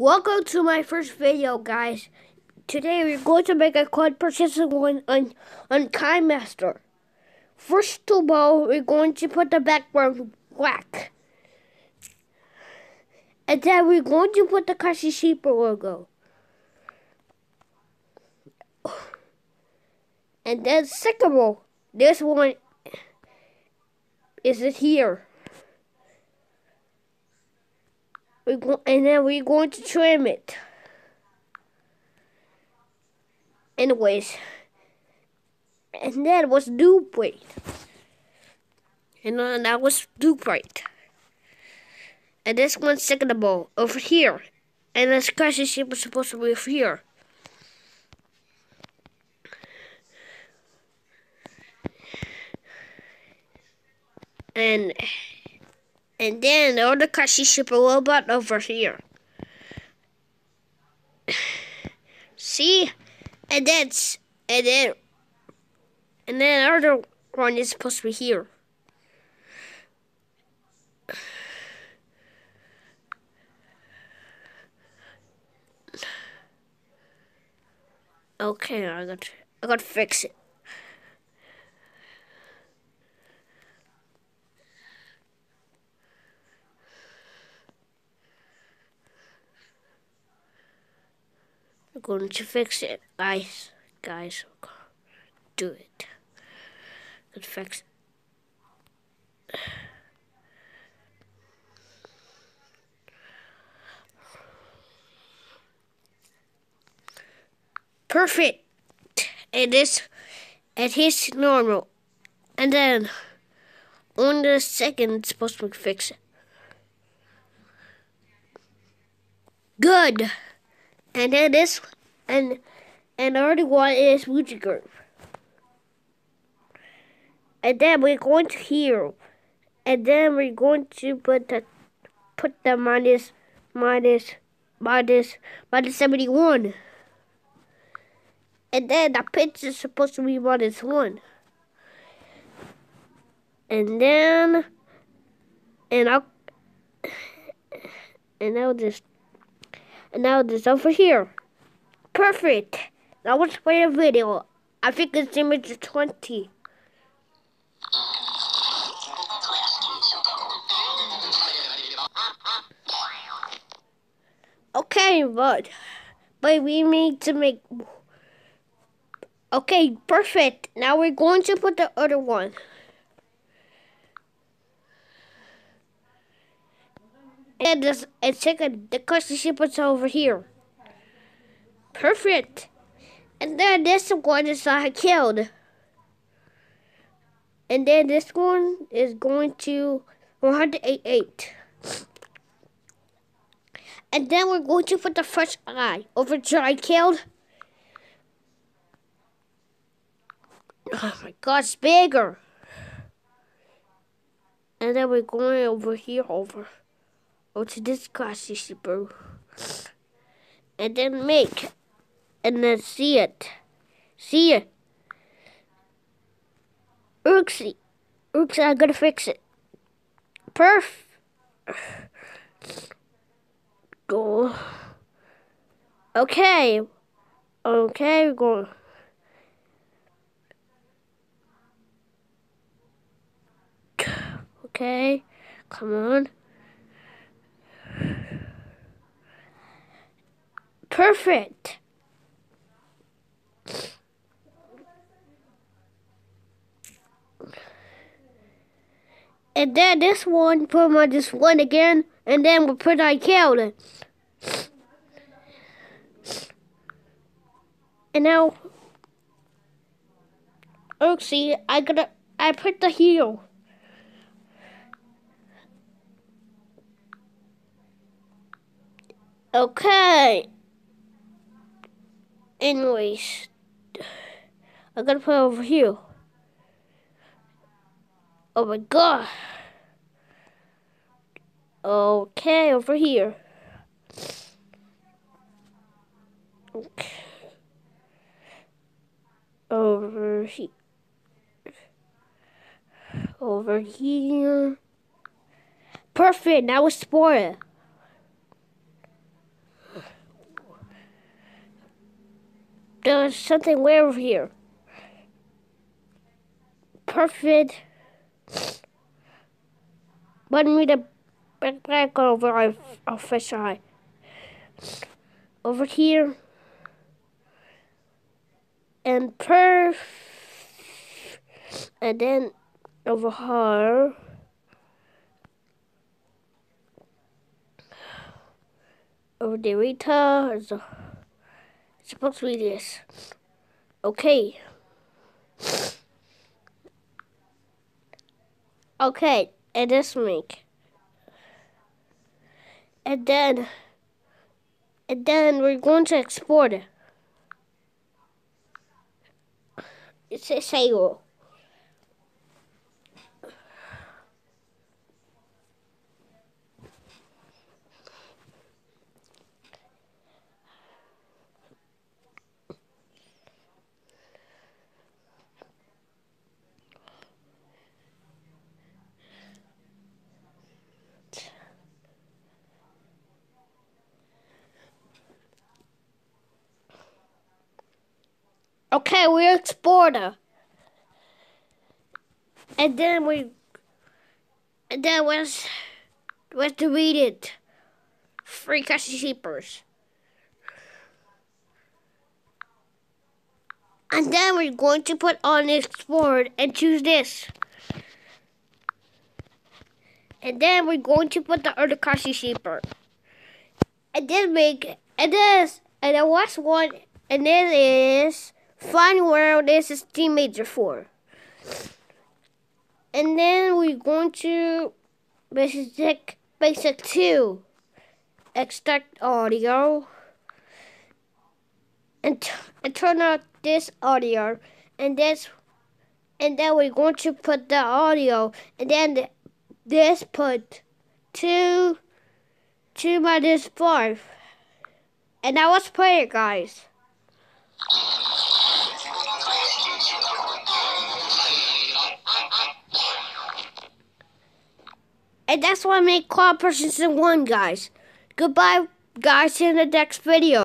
Welcome to my first video, guys. Today we're going to make a quad persistent one on, on KineMaster. First of all, we're going to put the background black. And then we're going to put the Klasky Csupo logo. And then second of all, this one is it here. We go and then we're going to trim it. Anyways, and that was duplicate. And then that was duplicate. And this one's secondable over here. And this crash ship was supposed to be over here. And and then the other Klasky Csupo a robot over here. See? And then and then and then the other one is supposed to be here. Okay, I got I got to fix it. I'm going to fix it, guys. Guys, do it. Good fix it. Perfect. It is, it is normal. And then, on the second, it's supposed to fix it. Good. And then this and and the other one is Fuji Group. And then we're going to heal. And then we're going to put the put the minus minus minus minus seventy one. And then the pitch is supposed to be minus one. And then and I'll and I'll just and now this over here. Perfect. Now let's play a video. I think it's image 20. Okay, but but we need to make Okay, perfect. Now we're going to put the other one. And this, and second, the custody ship is over here. Perfect. And then this one is I killed. And then this one is going to 188. And then we're going to put the first eye over to I killed. Oh my god, it's bigger. And then we're going over here over. Go to this class, bro. And then make. And then see it. See it. Oopsie. Oopsie, I gotta fix it. Perf. Go. Okay. Okay, we're. Okay, come on. Perfect. And then this one, put on this one again, and then we'll put killed it. And now, oh, see, I gotta, I put the heel. Okay. Anyways, I gotta put it over here. Oh my god. Okay, over here. Okay. Over here. Over here. Perfect, now it's spoiled. There's something weird over here. Perfect. But me the backpack over our, our fish eye. Over here. And perf. And then over here. Over the Rita. Supposed to be this. Okay. Okay, and this make. And then, and then we're going to export it. It's a sale. Okay, we're exporter. And then we and then was was deleted. Free Cassie Sheepers. And then we're going to put on export and choose this. And then we're going to put the other Cassie Sheeper. And then make and this and the last one and this is Flying World this is D major 4. And then we're going to basic basic 2. Extract audio. And, and turn out this audio and this and then we're going to put the audio and then the, this put two two minus five. And now let's play it guys. And that's why I make Claw Persons in 1, guys. Goodbye, guys, see you in the next video.